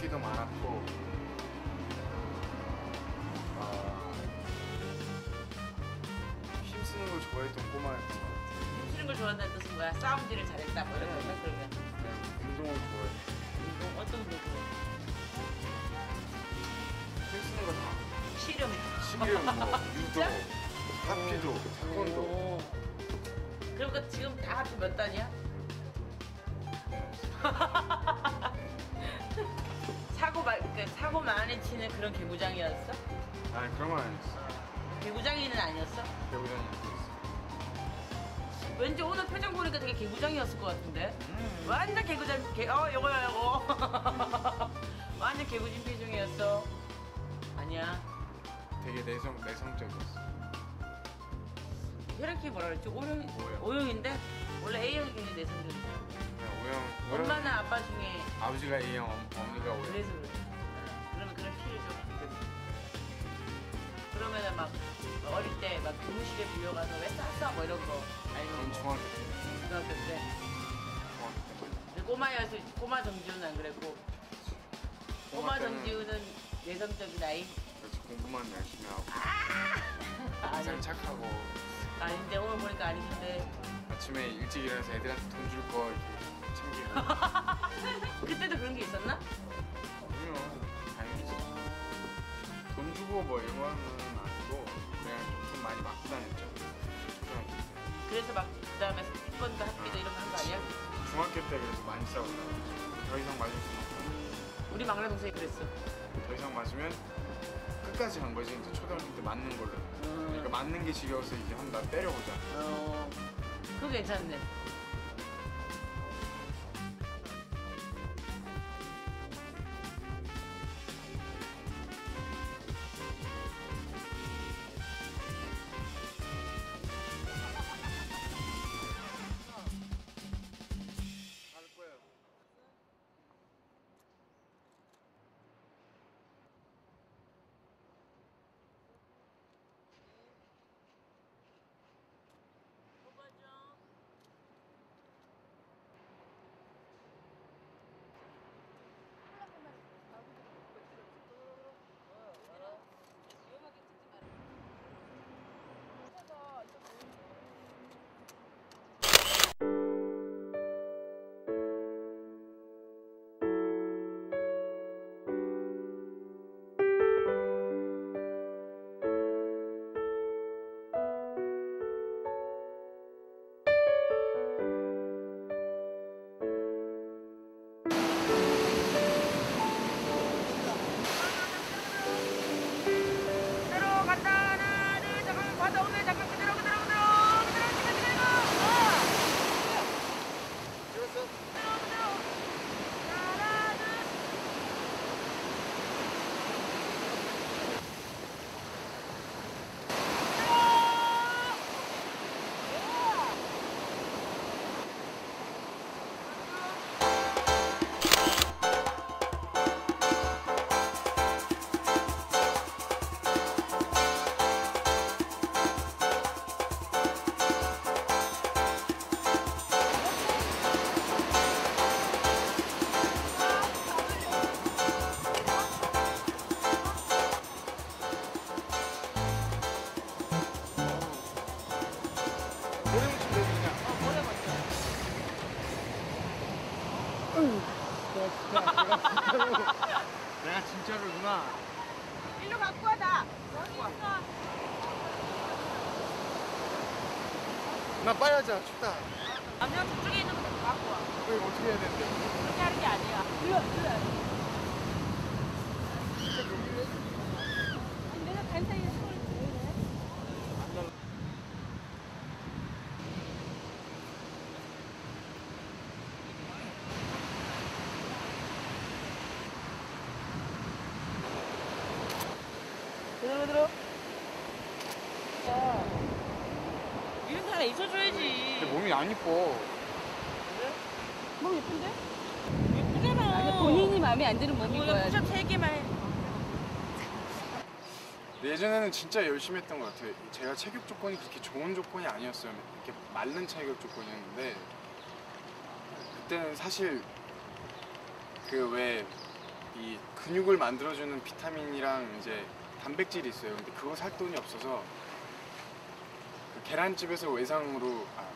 인기도 많았고 아, 힘쓰는 걸 좋아했던 꼬마였던 것 같아요. 힘쓰는 걸 좋아한다는 뜻은 뭐야? 싸움질을 잘했다 뭐 이런 거야 그러면 그냥 운동을 좋아했어요. 운동 어떤 운동 좋아해? 힘쓰는 거 다. 씨름 신기름 뭐 유도, 하피도, 태권도. 오. 그러니까 지금 다 합쳐 몇 단이야? 사고 많이 치는 그런 개구장이었어? 아니 그런 건 아니었어. 개구장이는 아니었어? 배우장이 있었어. 왠지 오늘 표정 보니까 되게 개구장이었을 것 같은데? 음. 완전 개구장, 개, 어, 요거야, 요거. 완전 개구진 표정이었어. 아니야. 되게 내성 내성적이었어. 혈액형이 뭐라 그랬지? O형, O형. O형인데? 원래 A형이 굉장히 내성적이야. 그냥 오형 엄마나 아빠 중에 아버지가 A형, 엄- 어머니가 O형. 그래서 그래. 그러면. 그러면은 막 어릴 때 막 교무실에 빌려가서 왜 쌌어? 뭐 이런 거. 아니면 전뭐 중학교 때 중학교 때. 근데 꼬마여서 꼬마 정지우는 안 그랬고 꼬마 때는 정지우는 내성적인 아이 그래서 공부만 열심히 하고 아니, 항상 착하고 아닌데 오늘 보니까 아니신데 아침에 일찍 일어나서 애들한테 돈 줄 거 이렇게 챙기고 그때도 그런 게 있었나? 돈 주고 뭐 이런 거는 아니고 그냥 좀 많이 맞고 다녔죠. 때 그래서 막 그다음에 태권도 학기도 이런 거 한 거 아니야? 중학교 때 그래서 많이 싸웠다고 더 이상 맞을 수는 없다 우리 막내 동생이 그랬어. 더 이상 맞으면 끝까지 간 거지. 이제 초등학교 때 맞는 걸로. 그러니까 음. 맞는 게 지겨워서 이제 한번 나 때려보자. 어, 그거 괜찮네. Oh, no. 내가 진짜로구나. 일로 갖고 와다 여기 있어. 나 빨리 하자. 춥다. 남자 저쪽에 있는 거 갖고 와. 이거 어떻게 해야 되는데? 그렇게 하는 게 아니야. 일로 일로 내가 간 사이에 손을 들네 그대로 그대로 야 이런 거 하나 있어줘야지. 근데 몸이 안 이뻐. 몸 예쁜데? 예쁘잖아. 아니, 본인이 마음에 안 드는 몸인 거야. 푸샵 3개만 해. 예전에는 진짜 열심히 했던 것 같아요. 제가 체격 조건이 그렇게 좋은 조건이 아니었어요. 이렇게 마른 체격 조건이었는데 그때는 사실 그 왜이이 근육을 만들어주는 비타민이랑 이제 단백질이 있어요. 근데 그거 살 돈이 없어서 그 계란집에서 외상으로 아,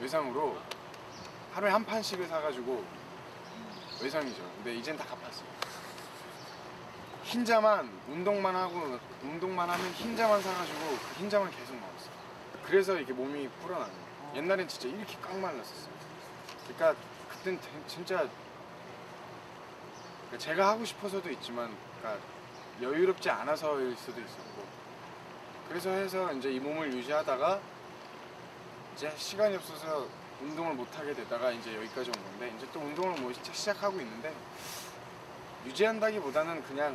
외상으로 하루에 한 판씩을 사가지고 외상이죠. 근데 이젠 다 갚았어요. 흰자만 운동만 하고 운동만 하면 흰자만 사가지고 그 흰자만 계속 먹었어요. 그래서 이게 몸이 불어나는 거예요. 옛날엔 진짜 이렇게 꽉 말랐었어요. 그러니까 그땐 대- 진짜 그러니까 제가 하고 싶어서도 있지만 그러니까 여유롭지 않아서일 수도 있었고. 그래서 해서 이제 이 몸을 유지하다가 이제 시간이 없어서 운동을 못 하게 되다가 이제 여기까지 온 건데 이제 또 운동을 뭐 시작- 시작하고 있는데 유지한다기보다는 그냥